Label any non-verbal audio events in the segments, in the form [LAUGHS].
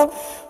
Oh.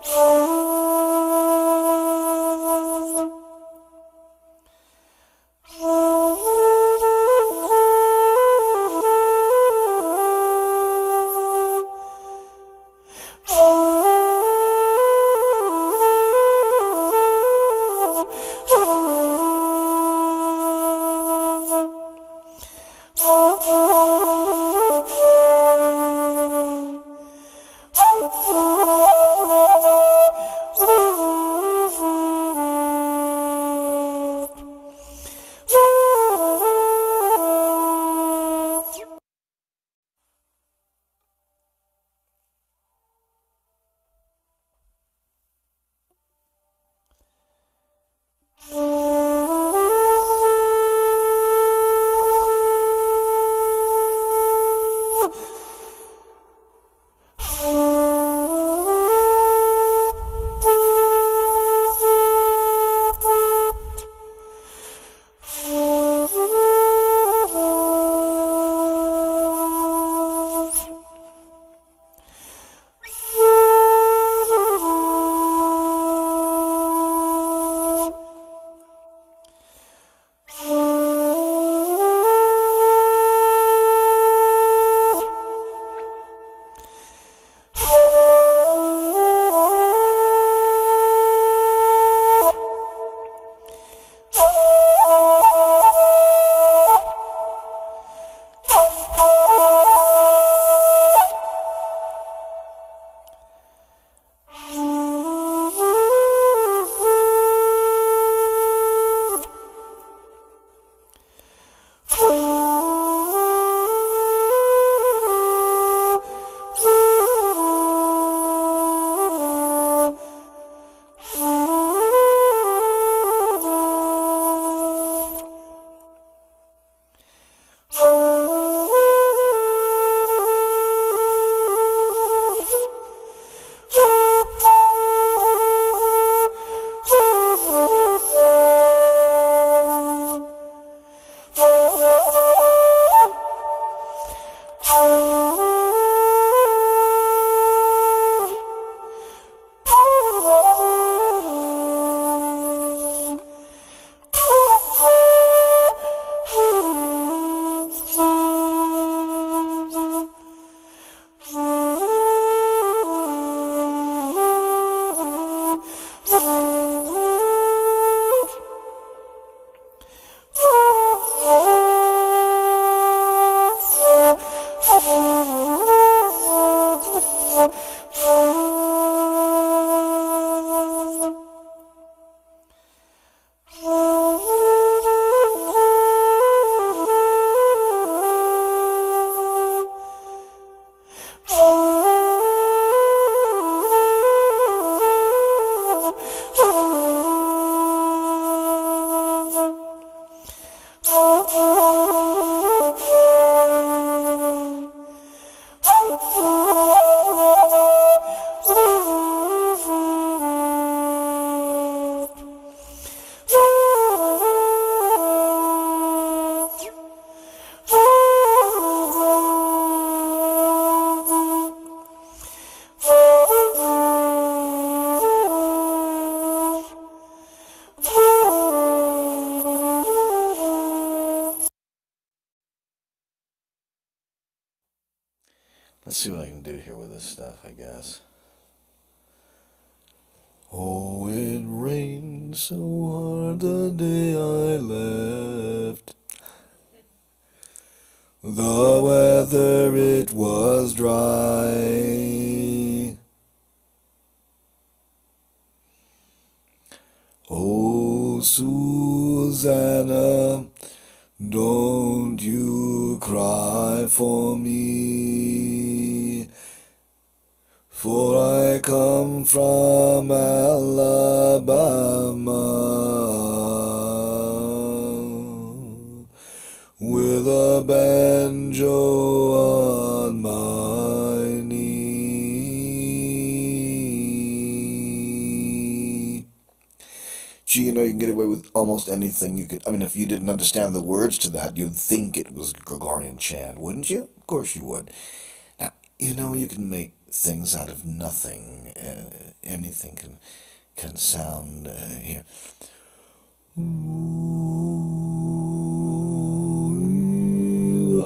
This stuff, I guess. Oh, it rained so hard the day I left. The weather, it was dry. Banjo on my knee. Gee, you know, you can get away with almost anything you could. I mean, if you didn't understand the words to that, you'd think it was Gregorian chant, wouldn't you? Of course you would. Now, you know, you can make things out of nothing. Uh, anything can can sound uh, here.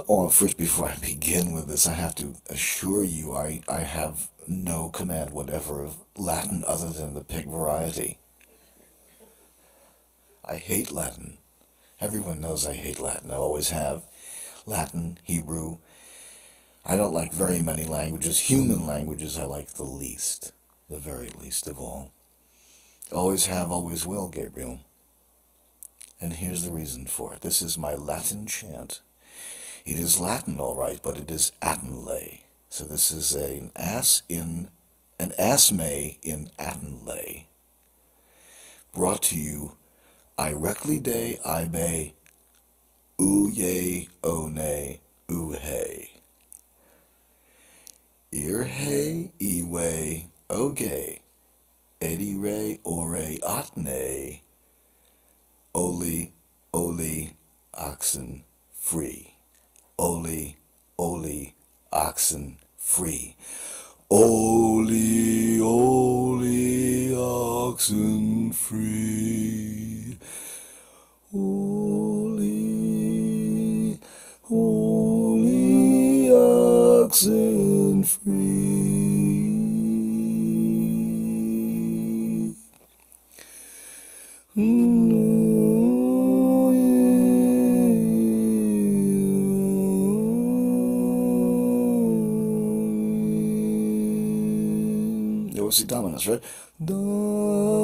Oh, first, before I begin with this, I have to assure you I, I have no command whatever of Latin other than the pig variety. I hate Latin. Everyone knows I hate Latin. I always have. Latin, Hebrew. I don't like very many languages. Human languages I like the least. The very least of all. Always have, always will, Gabriel. And here's the reason for it. This is my Latin chant. It is Latin, all right, but it is Attenlay. So this is an ass in an asme in Attenlay. Brought to you Irectly de ibe uye one uhe. Irhe iwe oge re ore atne oli oli oxen free. Oli oli oxen free. Oli oli oxen free. Holy, holy oxen free. The dominus, right? Dominus,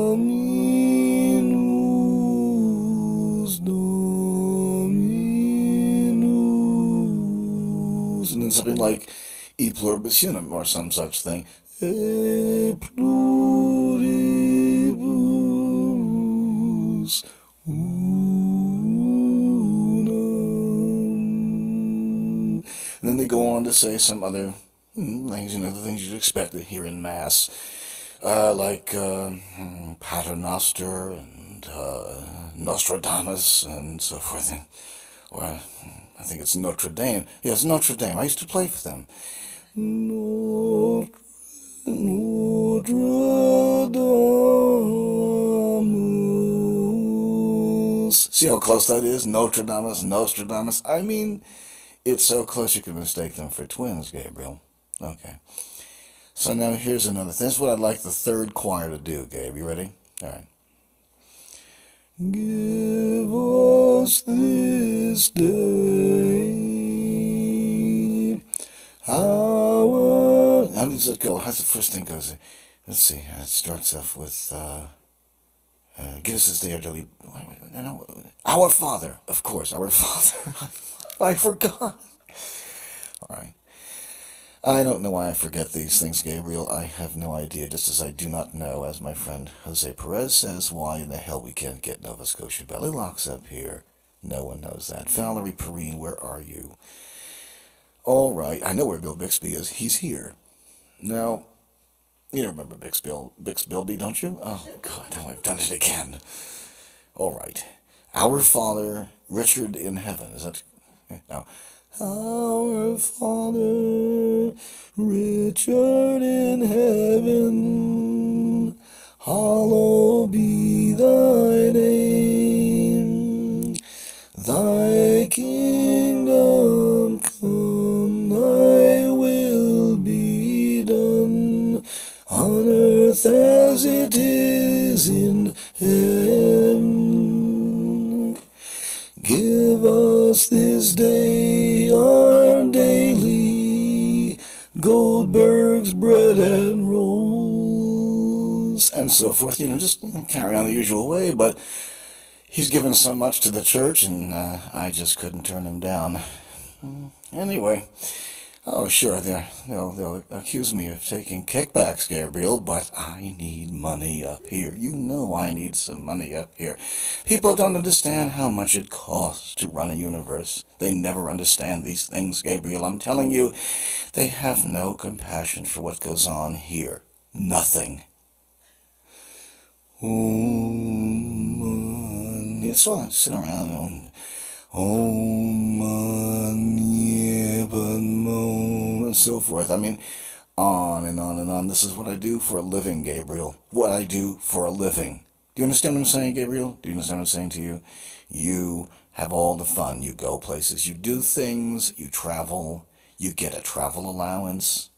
Dominus. And then something like E pluribus unum or some such thing. E pluribus unum. And then they go on to say some other mm, things, you know, the things you'd expect to hear in Mass, uh, like uh, Paternoster and uh, Nostradamus and so forth. [LAUGHS] Mm, I think it's Notre Dame. Yes, Notre Dame. I used to play for them. Notre, Damus. See how close that is? Notre Damus, Nostradamus. I mean, it's so close you could mistake them for twins, Gabriel. Okay. So now here's another thing. Is what I'd like the third choir to do, Gabe. You ready? All right. Give us this day our. How does it go? How's the first thing goes? Let's see. It starts off with. Uh, uh, give us this day our daily. Our Father, of course, our Father. [LAUGHS] I forgot. I don't know why I forget these things, Gabriel. I have no idea, just as I do not know, as my friend Jose Perez says, why in the hell we can't get Nova Scotia Belly Lox up here. No one knows that. Valerie Perrine, where are you? All right, I know where Bill Bixby is. He's here. Now, you remember Bix Bill, Bix Bilby, don't you? Oh, God, now I've done it again. All right. Our Father, Richard in heaven. Is that now? Our Father, Richard in heaven, hallowed be thy name. Thy kingdom come, thy will be done on earth as it is in heaven. Give us this day Goldberg's bread and rolls, and so forth. You know, just carry on the usual way, but he's given so much to the church, and uh, I just couldn't turn him down. Anyway, oh sure, they'll they'll accuse me of taking kickbacks, Gabriel, but I need money up here. You know I need some money up here. People don't understand how much it costs to run a universe. They never understand these things, Gabriel. I'm telling you, they have no compassion for what goes on here. Nothing. Oh, man. It's all sit around and oh man, yeah, but mo, and so forth. I mean, on and on and on. This is what I do for a living, Gabriel. What I do for a living. Do you understand what I'm saying, Gabriel? Do you understand what I'm saying to you? You have all the fun. You go places. You do things. You travel. You get a travel allowance.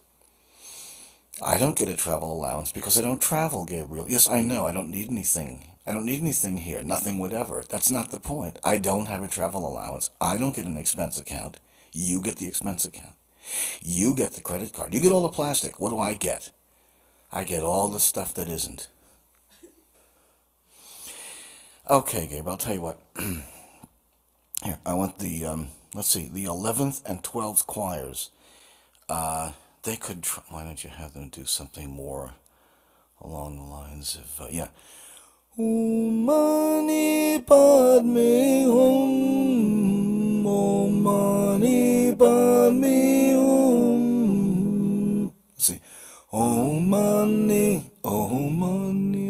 I don't get a travel allowance because I don't travel, Gabriel. Yes, I know. I don't need anything. I don't need anything here. Nothing whatever. That's not the point. I don't have a travel allowance. I don't get an expense account. You get the expense account. You get the credit card. You get all the plastic. What do I get? I get all the stuff that isn't. Okay, Gabe, I'll tell you what. [CLEARS THROAT] Here, I want the, um, let's see, the 11th and 12th choirs. Uh, they could, try, why don't you have them do something more along the lines of, uh, yeah. Padme Hum, Mani Padme Hum. See. Om Mani, Om Mani,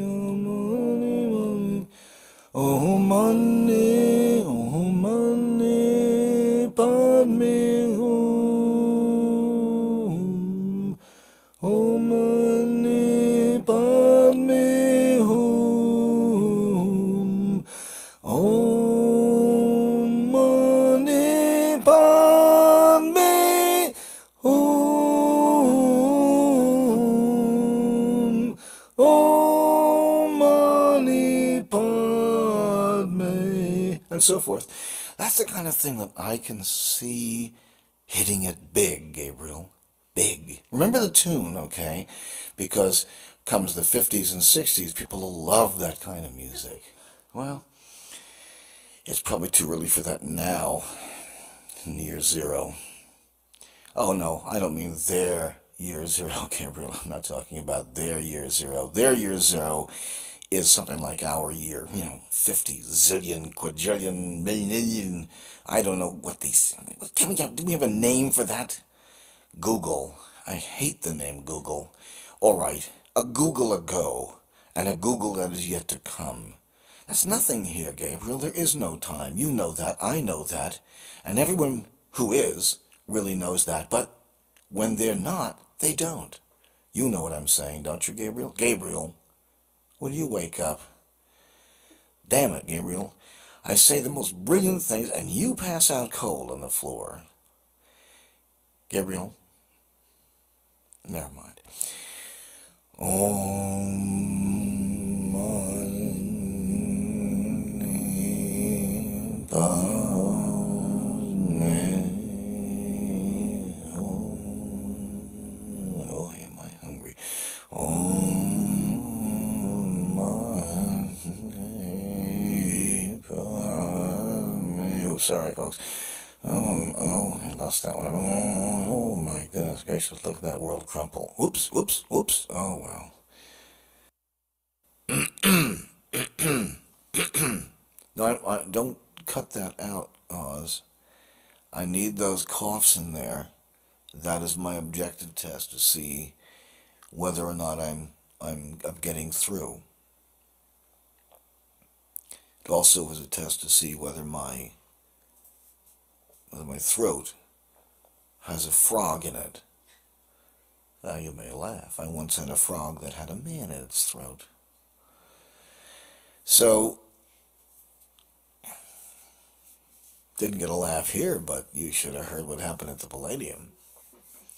And so forth. That's the kind of thing that I can see hitting it big, Gabriel. Big. Remember the tune, okay? Because comes the 50s and 60s, people love that kind of music. Well, it's probably too early for that now, in year zero. Oh no, I don't mean their year zero, [LAUGHS] Gabriel. I'm not talking about their year zero. Their year zero is something like our year, you know, 50 zillion, quadrillion, million. I don't know what these. Can we have, do we have a name for that? googol. I hate the name googol. All right, a googol ago and a googol that is yet to come. That's nothing here, Gabriel. There is no time. You know that. I know that. And everyone who is really knows that. But when they're not, they don't. You know what I'm saying, don't you, Gabriel? Gabriel, will you wake up? Damn it, Gabriel. I say the most brilliant things, and you pass out cold on the floor. Gabriel? Never mind. Om Mani Padme Hum. Oh, am I hungry? Om Mani Padme. Oh, sorry, folks. Oh, oh, I lost that one. Oh, oh my goodness gracious, look at that world crumple. Whoops, whoops, whoops. Oh, well. [CLEARS THROAT] No, I, I, don't cut that out, Oz. I need those coughs in there. That is my objective test to see whether or not I'm I'm, I'm getting through. It also was a test to see whether my whether my throat has a frog in it. Now you may laugh. I once had a frog that had a man in its throat. So didn't get a laugh here, but you should have heard what happened at the Palladium.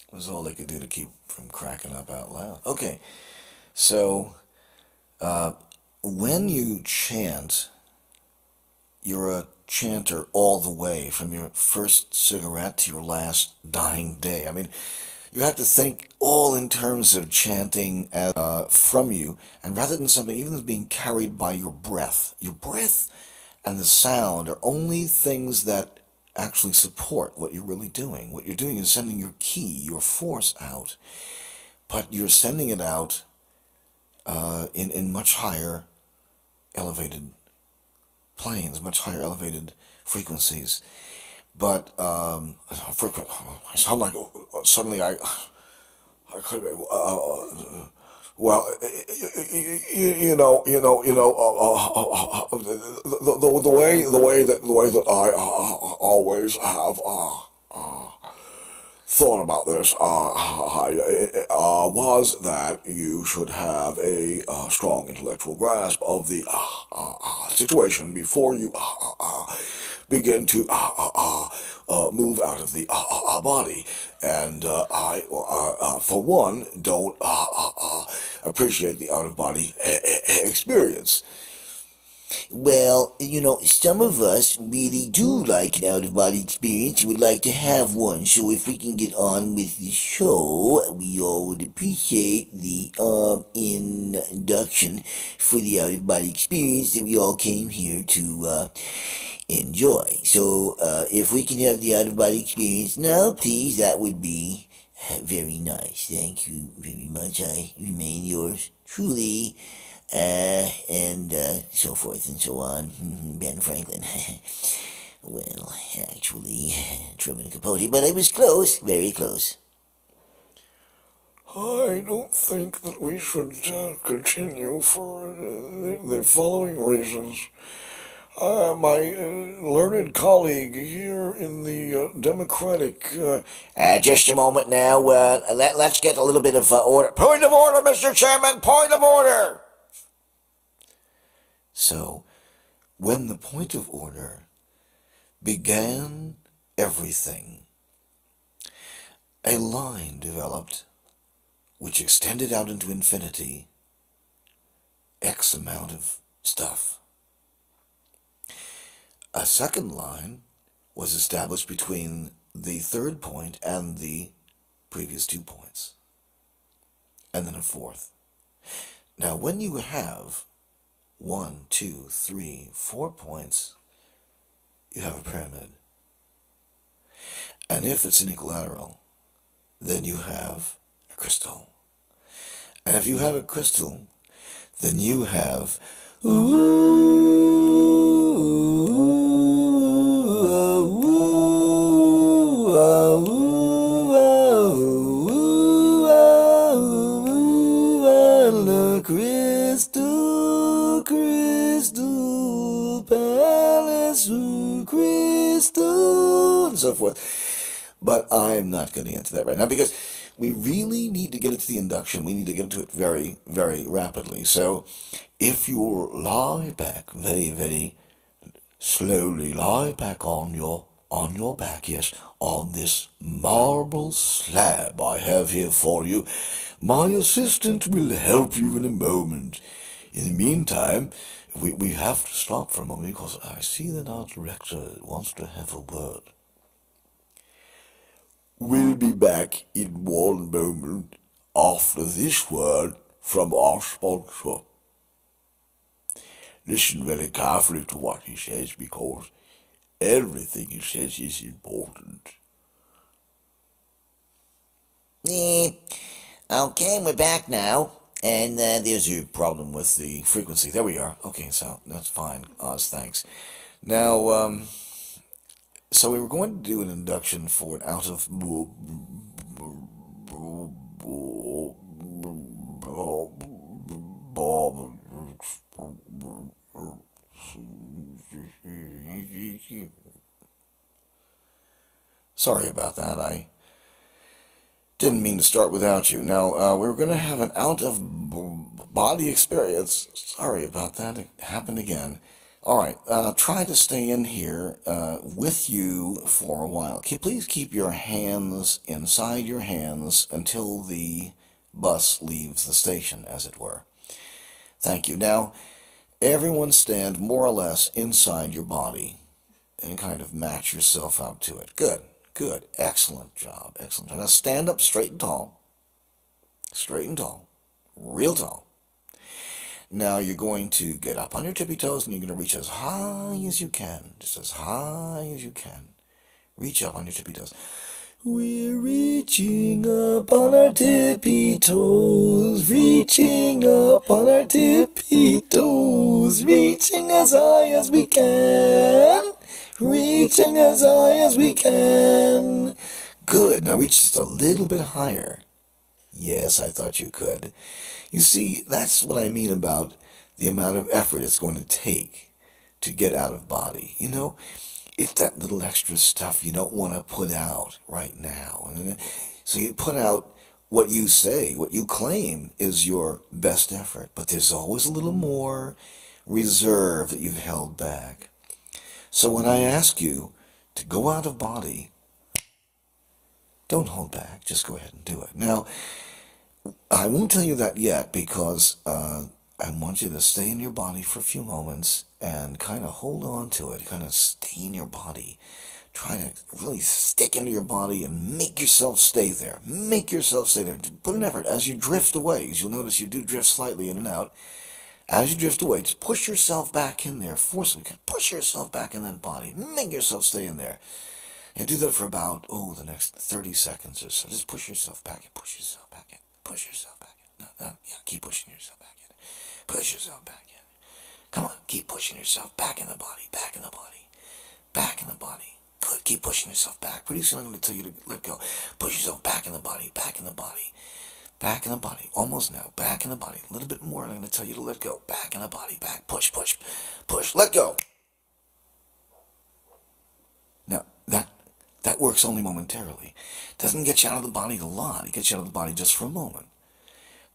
It was all they could do to keep from cracking up out loud. Okay, so uh, when you chant, you're a chanter all the way from your first cigarette to your last dying day. I mean, you have to think all in terms of chanting uh, from you, and rather than something even being carried by your breath. Your breath and the sound are only things that actually support what you're really doing. What you're doing is sending your ki, your force out, but you're sending it out uh, in, in much higher elevated planes, much higher elevated frequencies. But um, I sound like uh, suddenly I, I could, uh, uh, well, you, you know, you know, you know, uh, uh, uh, the, the, the way, the way that, the way that I always have thought about this uh, was that you should have a uh, strong intellectual grasp of the uh, situation before you begin to move out of the body. And I, for one, don't appreciate the out of body experience. Well, you know, some of us really do like an out of body experience would like to have one. So if we can get on with the show, we all would appreciate the um, induction for the out of body experience that we all came here to uh, enjoy. So uh, if we can have the out of body experience now, please, that would be very nice. Thank you very much. I remain yours truly uh, and uh, so forth and so on. [LAUGHS] Ben Franklin. [LAUGHS] well, actually, [LAUGHS] Truman Capote, but I was close, very close. I don't think that we should uh, continue for uh, the following reasons. Uh, my uh, learned colleague here in the uh, Democratic. Uh, just a moment now. let, let's get a little bit of order. Point of order, Mr. Chairman. Point of order. So, when the point of order began everything, a line developed which extended out into infinity X amount of stuff. A second line was established between the third point and the previous two points. And then a fourth. Now, when you have one, two, three, four points, you have a pyramid. And if it's an equilateral, then you have a crystal. And if you have a crystal, then you have crystal, crystal, and so forth. But I'm not getting into that right now because we really need to get into the induction. We need to get into it very, very rapidly. So if you lie back very, very slowly, lie back on your on your back, yes, on this marble slab I have here for you. My assistant will help you in a moment. In the meantime, we, we have to stop for a moment because I see that our director wants to have a word. We'll be back in one moment after this word from our sponsor. Listen very carefully to what he says because everything he says is important. Eh, okay, we're back now. And uh, there's your problem with the frequency. There we are. Okay, so that's fine. Oz, thanks. Now, um, so we were going to do an induction for an out of Sorry about that. I didn't mean to start without you. Now, uh, we were going to have an out of body experience. Sorry about that. It happened again. All right, uh, try to stay in here uh, with you for a while. Keep, please keep your hands inside your hands until the bus leaves the station, as it were. Thank you. Now, everyone stand more or less inside your body and kind of match yourself up to it. Good, good, excellent job, excellent job. Now stand up straight and tall, straight and tall, real tall. Now you're going to get up on your tippy toes and you're going to reach as high as you can, just as high as you can. Reach up on your tippy toes. We're reaching up on our tippy toes, reaching up on our tippy toes, reaching as high as we can, reaching as high as we can. Good. Now reach just a little bit higher. Yes, I thought you could. You see, that's what I mean about the amount of effort it's going to take to get out of body. You know, it's that little extra stuff you don't want to put out right now. So you put out what you say, what you claim is your best effort, but there's always a little more reserve that you've held back. So when I ask you to go out of body, don't hold back. Just go ahead and do it. Now, I won't tell you that yet because uh, I want you to stay in your body for a few moments and kind of hold on to it, kind of stay in your body. Try to really stick into your body and make yourself stay there. Make yourself stay there. Put an effort as you drift away, because you'll notice you do drift slightly in and out. As you drift away, just push yourself back in there. Forcefully, push yourself back in that body. Make yourself stay in there. And do that for about, oh, the next 30 seconds or so. Just push yourself back and push yourself back in. Push yourself back in. No, no, yeah, keep pushing yourself back in. Push yourself back in. Come on, keep pushing yourself back in the body, back in the body, back in the body. Good, keep pushing yourself back. Pretty soon I'm going to tell you to let go. Push yourself back in the body, back in the body, back in the body. Almost now, back in the body. A little bit more, I'm going to tell you to let go. Back in the body, back. Push, push, push. Let go. Now that that works only momentarily. Doesn't get you out of the body a lot. It gets you out of the body just for a moment.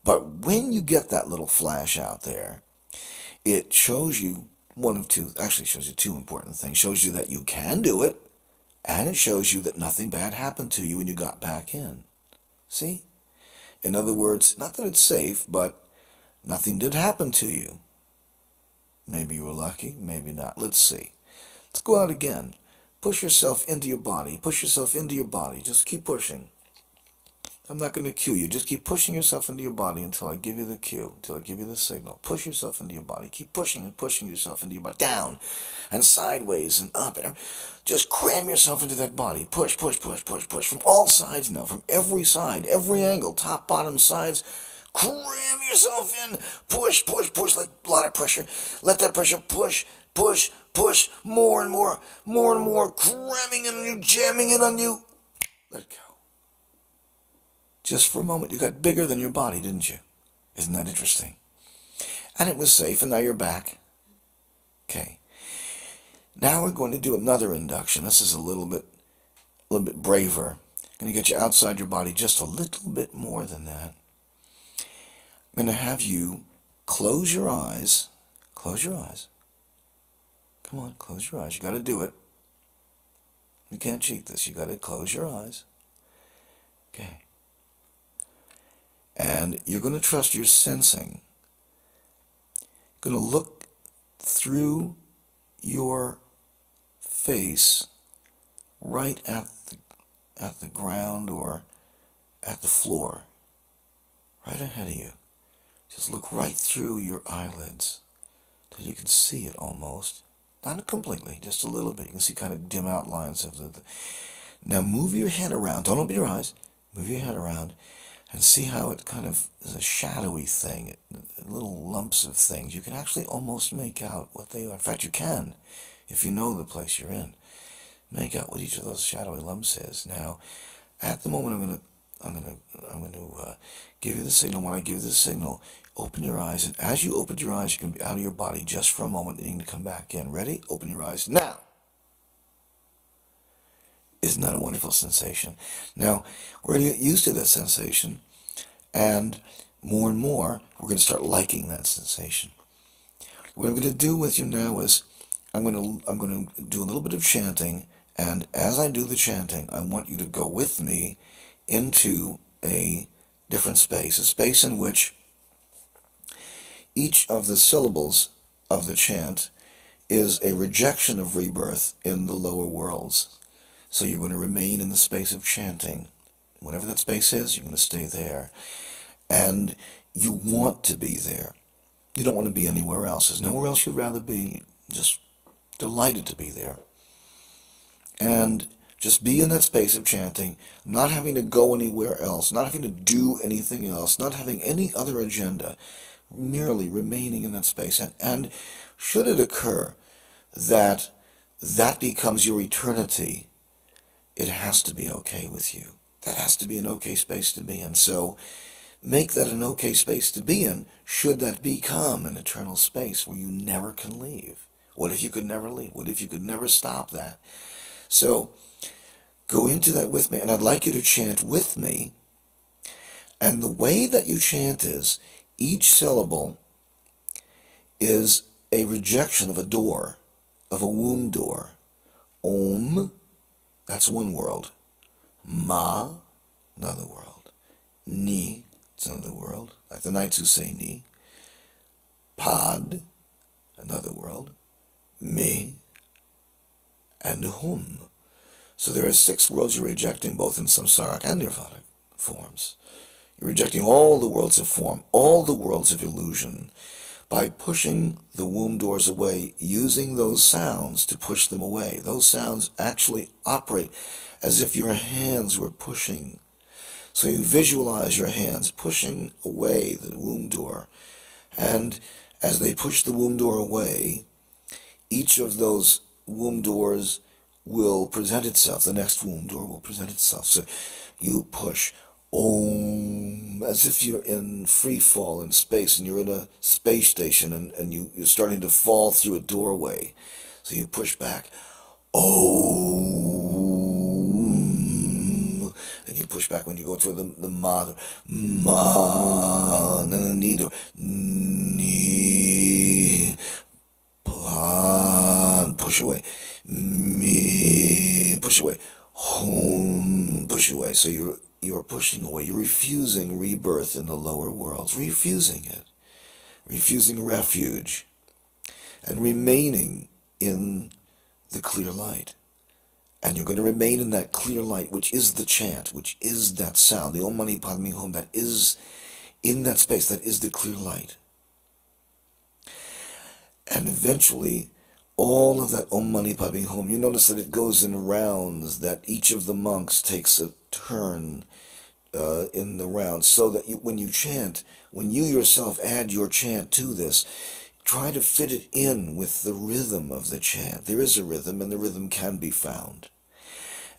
But when you get that little flash out there, it shows you one of two, actually shows you two important things. shows you that you can do it, and it shows you that nothing bad happened to you when you got back in. See? In other words, not that it's safe, but nothing did happen to you. Maybe you were lucky, maybe not. Let's see. Let's go out again. Push yourself into your body. Push yourself into your body. Just keep pushing. I'm not going to cue you. Just keep pushing yourself into your body until I give you the cue, until I give you the signal. Push yourself into your body. Keep pushing and pushing yourself into your body. Down and sideways and up. And just cram yourself into that body. Push, push, push, push, push. From all sides now. From every side. Every angle. Top, bottom, sides. Cram yourself in. Push, push, push. Like a lot of pressure. Let that pressure push, push, push. More and more. More and more. Cramming it on you. Jamming it on you. Let it go. Just for a moment, you got bigger than your body, didn't you? Isn't that interesting? And it was safe, and now you're back. Okay. Now we're going to do another induction. This is a little bit, a little bit braver. I'm Going to get you outside your body just a little bit more than that. I'm going to have you close your eyes. Close your eyes. Come on, close your eyes. You got to do it. You can't cheat this. You got to close your eyes. Okay. And you're going to trust your sensing. You're going to look through your face right at the, at the ground or at the floor, right ahead of you. Just look right through your eyelids till you can see it almost. Not completely, just a little bit. You can see kind of dim outlines of the. the now move your head around. Don't open your eyes. Move your head around and see how it kind of is a shadowy thing, little lumps of things. You can actually almost make out what they are. In fact, you can. if you know the place you're in. Make out what each of those shadowy lumps is. Now, at the moment, I'm gonna, I'm gonna, I'm gonna uh, give you the signal. When I give you the signal, open your eyes, and as you open your eyes, you can be out of your body just for a moment, and you can come back in. Ready? Open your eyes now. Isn't that a wonderful sensation? Now, we're going to get used to that sensation, and more and more, we're going to start liking that sensation. What I'm going to do with you now is I'm going to I'm going to do a little bit of chanting, and as I do the chanting, I want you to go with me into a different space, a space in which each of the syllables of the chant is a rejection of rebirth in the lower worlds. So you're going to remain in the space of chanting. Whatever that space is, you're going to stay there. And you want to be there. You don't want to be anywhere else. There's nowhere else you'd rather be. Just delighted to be there. And just be in that space of chanting, not having to go anywhere else, not having to do anything else, not having any other agenda, merely remaining in that space. And, and should it occur that that becomes your eternity, it has to be okay with you. That has to be an okay space to be in. So make that an okay space to be in, should that become an eternal space where you never can leave. What if you could never leave? What if you could never stop that? So go into that with me, and I'd like you to chant with me. And the way that you chant is each syllable is a rejection of a door, of a womb door. Om, that's one world. Ma, another world. Ni, it's another world. Like the knights who say Ni. Pad, another world. Me, and Hum. So there are six worlds you're rejecting, both in samsaric and nirvanic forms. You're rejecting all the worlds of form, all the worlds of illusion, by pushing the womb doors away, using those sounds to push them away. Those sounds actually operate as if your hands were pushing. So you visualize your hands pushing away the womb door. And as they push the womb door away, each of those womb doors will present itself. The next womb door will present itself. So you push Om, as if you're in free fall in space and you're in a space station and, and you, you're starting to fall through a doorway. So you push back. Om. And you push back when you go through the, the ma, ma, and then the door. ni, plan, push away. Me, push away. Home, push away. So you're you're pushing away. You're refusing rebirth in the lower worlds, refusing it, refusing refuge, and remaining in the clear light. And you're going to remain in that clear light, which is the chant, which is that sound, the Om Mani Padme Hum, that is in that space, that is the clear light. And eventually, all of that Om Mani Padme Hum, you notice that it goes in rounds, that each of the monks takes a turn uh, in the round, so that you, when you chant, when you yourself add your chant to this, try to fit it in with the rhythm of the chant. There is a rhythm, and the rhythm can be found.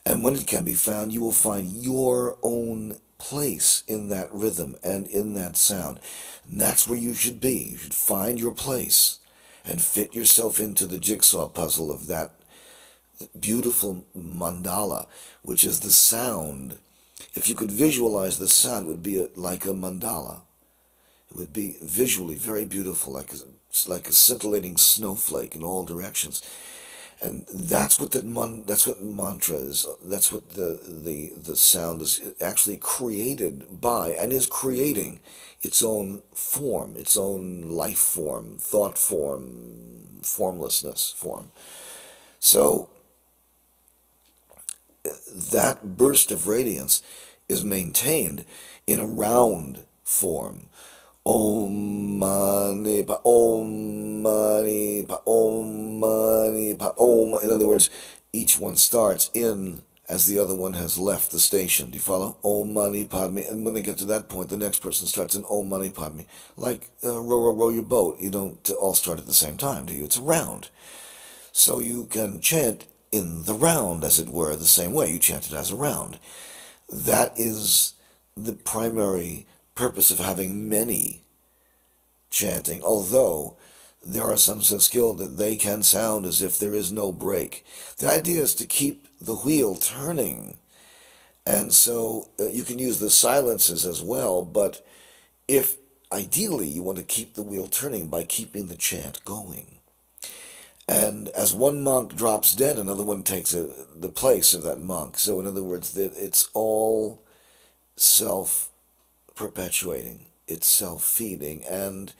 And when it can be found, you will find your own place in that rhythm and in that sound. And that's where you should be. You should find your place and fit yourself into the jigsaw puzzle of that beautiful mandala, which is the sound. If you could visualize the sound, it would be a, like a mandala. It would be visually very beautiful, like a, like a scintillating snowflake in all directions. And that's what the man, that's what mantra is. That's what the, the the sound is actually created by and is creating its own form, its own life form, thought form, formlessness form. So that burst of radiance is maintained in a round form. Om mani pa om mani pa om. In other words, each one starts in as the other one has left the station. Do you follow? Om mani padme. And when they get to that point, the next person starts in Om mani padme. Like uh, row, row, row your boat. You don't all start at the same time, do you? It's a round. So you can chant in the round, as it were, the same way. You chant it as a round. That is the primary purpose of having many chanting, although there are some so skilled that they can sound as if there is no break. The idea is to keep the wheel turning. And so uh, you can use the silences as well, but if ideally you want to keep the wheel turning by keeping the chant going. And as one monk drops dead, another one takes a, the place of that monk. So, in other words, that it's all self perpetuating, it's self feeding, and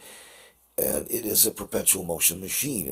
and it is a perpetual motion machine.